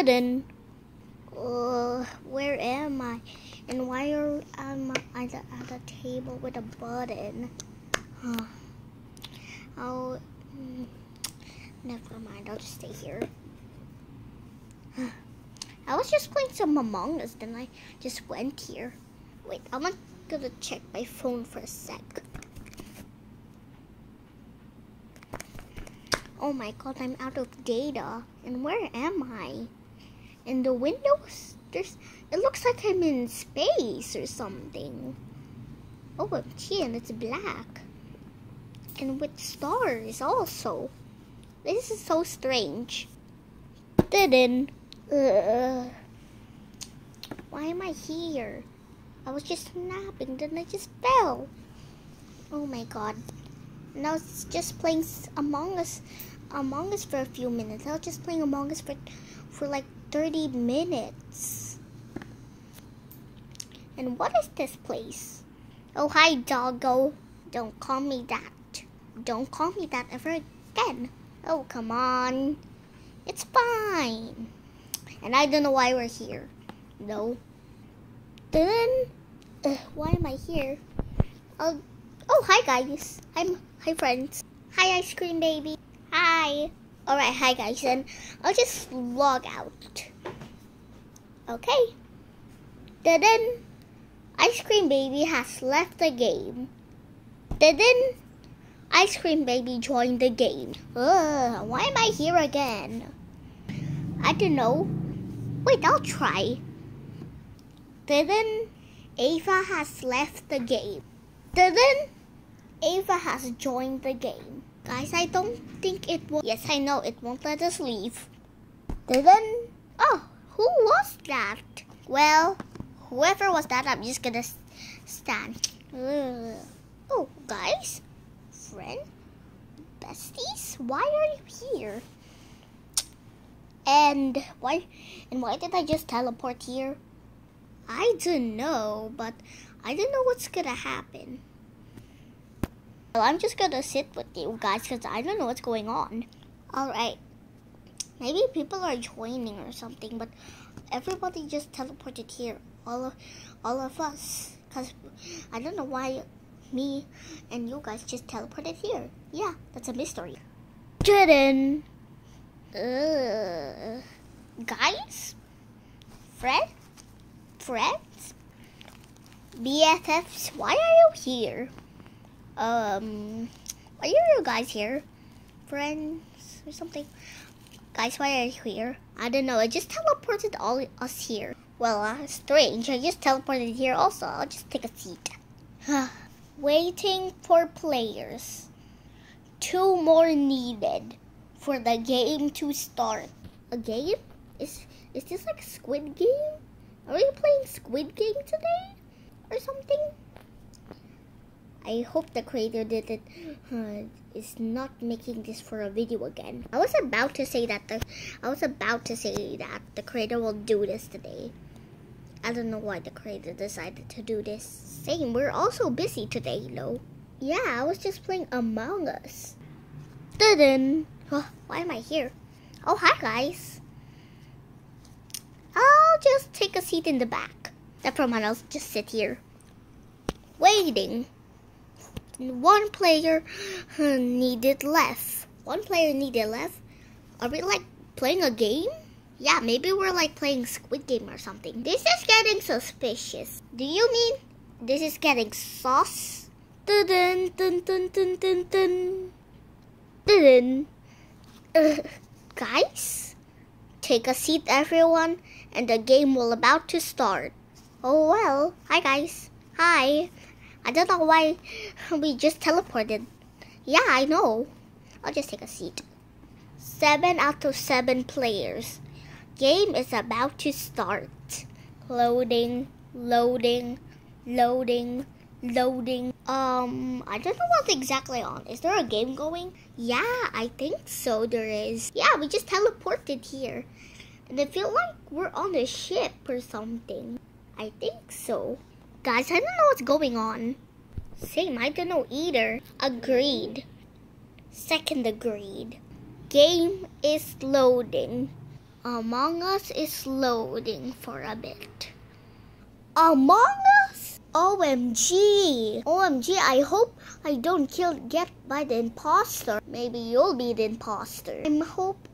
Didn't. Uh, where am I? And why are I at the, at the table with a button? Huh. I'll. mm, Never mind. I'll just stay here. I was just playing some Among Us, then I just went here. Wait, I'm gonna check my phone for a sec. Oh my god, I'm out of data. And where am I? In the windows? There's it looks like I'm in space or something. Oh, OMG, and it's black. And with stars also. This is so strange. Didn't. Why am I here? I was just napping, then I just fell. Oh my god. And I was just playing Among Us, Among Us for a few minutes. I was just playing Among Us for, for like 30 minutes. And what is this place? Oh, hi, doggo. Don't call me that. Don't call me that ever again. Oh, come on. It's fine. And I don't know why we're here. No. Then, uh, why am I here? Oh, oh, hi guys. I'm hi friends. Hi ice cream baby. Hi. All right, hi guys. Then I'll just log out. Okay. Then, ice cream baby has left the game. Then, ice cream baby joined the game. Ugh, why am I here again? I don't know. Wait, I'll try. Then Ava has left the game. Then Ava has joined the game. Guys, I don't think it will. Yes, I know it won't let us leave. Then, oh, who was that? Well, whoever was that, I'm just gonna stand. Ugh. Oh, guys, friend, besties, why are you here? And why? And why did I just teleport here? I don't know, but I don't know what's gonna happen. I'm just gonna sit with you guys because I don't know what's going on. Alright. Maybe people are joining or something, but everybody just teleported here. All of, all of us. Because I don't know why me and you guys just teleported here. Yeah, that's a mystery. Didn't. Ugh. Guys? Fred? Friends? BFFs, why are you here? Um, are you guys here? Friends or something? Guys, why are you here? I don't know. I just teleported all us here. Well, uh, strange. I just teleported here also. I'll just take a seat. Waiting for players. Two more needed for the game to start. A game? Is is this like Squid Game? Are we playing Squid Game today? Or something? I hope the creator did it uh, is not making this for a video again. I was about to say that the I was about to say that the creator will do this today. I don't know why the creator decided to do this. Same, we're also busy today, you know. Yeah, I was just playing Among Us. Didn't. Why am I here? Oh, hi guys. I'll just take a seat in the back. Never mind, I'll just sit here. Waiting. One player needed left. One player needed left. Are we like playing a game? Yeah, maybe we're like playing Squid Game or something. This is getting suspicious. Do you mean this is getting sauce? Dun dun dun dun dun dun dun. Dun. Uh, guys, take a seat, everyone, and the game will about to start. Oh well, hi guys. Hi. I don't know why we just teleported. Yeah, I know. I'll just take a seat. Seven out of seven players. Game is about to start. Loading, loading, loading, loading. Um, I don't know what's exactly on. Is there a game going? Yeah, I think so. There is. Yeah, we just teleported here. And I feel like we're on a ship or something. I think so. Guys, I don't know what's going on. Same, I don't know either. Agreed. Second agreed. Game is loading. Among Us is loading for a bit. Among Us? OMG! OMG, I hope I don't kill get by the imposter. Maybe you'll be the imposter. I hope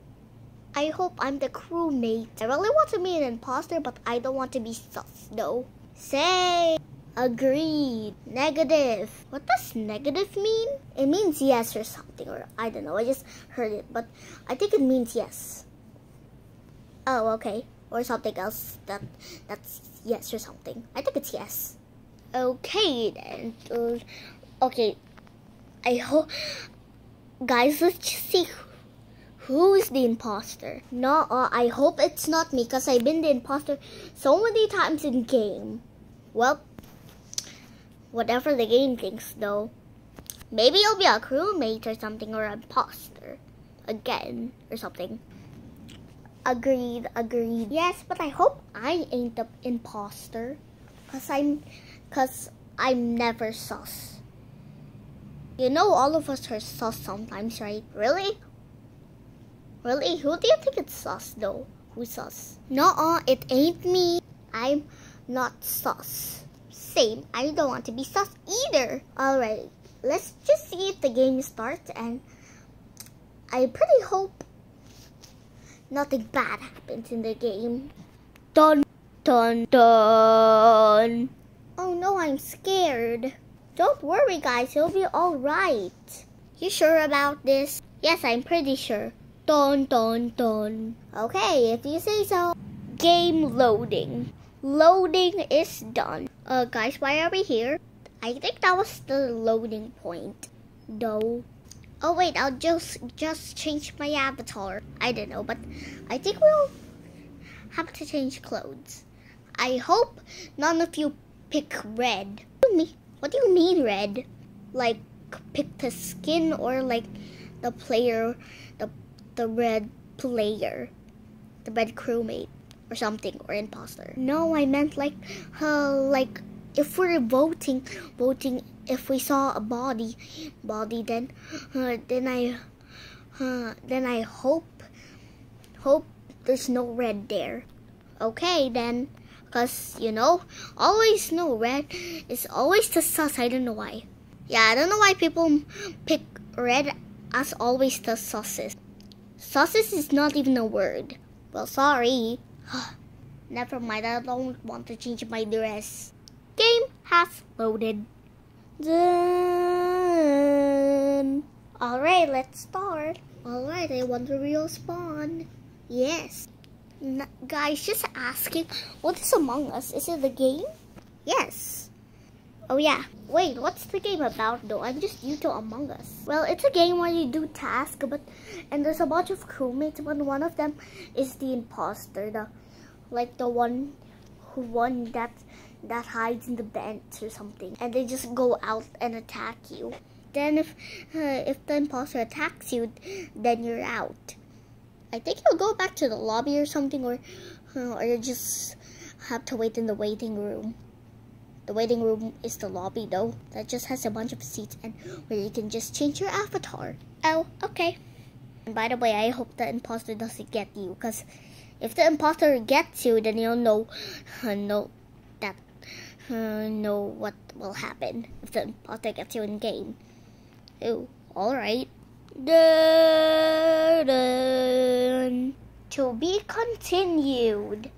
I hope I'm the crewmate. I really want to be an imposter, but I don't want to be sus though. Say agreed. Negative. What does negative mean? It means yes or something, or I don't know. I just heard it, but I think it means yes. Oh, okay. Or something else that that's yes or something. I think it's yes. Okay then. Uh, okay. I hope guys let's just see who's the imposter. No, uh, I hope it's not me because I've been the imposter so many times in game. Well, whatever the game thinks though. Maybe you'll be a crewmate or something or an imposter again or something. Agreed, agreed. Yes, but I hope I ain't the imposter. Cause I'm, cause I'm never sus. You know all of us are sus sometimes, right? Really? Really? Who do you think it's sus though? Who's sus? No, uh, it ain't me. I'm not sus. Same, I don't want to be sus either. Alright, let's just see if the game starts and I pretty hope nothing bad happens in the game. Dun, dun, dun. Oh no, I'm scared. Don't worry, guys. It'll be alright. You sure about this? Yes, I'm pretty sure. Dun, dun, dun. Okay, if you say so. Game loading. Loading is done. Uh, guys, why are we here? I think that was the loading point. Though. Oh wait, I'll just just change my avatar. I don't know, but I think we'll have to change clothes. I hope none of you pick red. What do you mean red? Like pick the skin or like the player, the the red player, the red crewmate or something or imposter. No, I meant like uh, like if we're voting, voting if we saw a body, body then uh, then I uh, then I hope hope there's no red there. Okay then. Cause you know, always no red is always the sus. I don't know why. Yeah, I don't know why people pick red as always the susses. Susses is not even a word. Well, sorry. Never mind, I don't want to change my dress. Game has loaded. Done. Alright, let's start. Alright, I want the real spawn. Yes. N guys, just asking, what is Among Us? Is it a game? Yes. Oh yeah. Wait, what's the game about though? I'm just new to Among Us. Well, it's a game where you do tasks, but and there's a bunch of crewmates, but one of them is the imposter, the like the one who won that that hides in the vents or something, and they just go out and attack you. Then if uh, if the imposter attacks you, then you're out. I think you'll go back to the lobby or something, or uh, or you just have to wait in the waiting room. The waiting room is the lobby though. That just has a bunch of seats and where you can just change your avatar. Oh, okay. And by the way, I hope the imposter doesn't get you because if the imposter gets you, then you'll know, uh, know that, uh, know what will happen if the imposter gets you in game. Oh, all right. Dun, dun. To be continued.